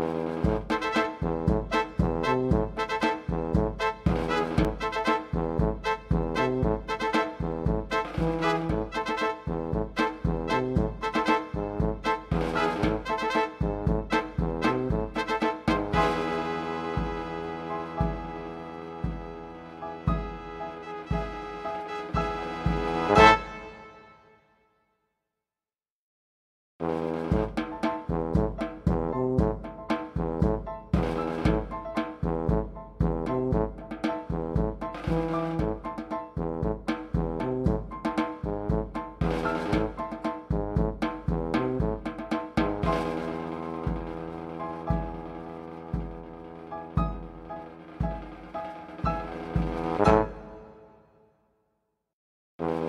you you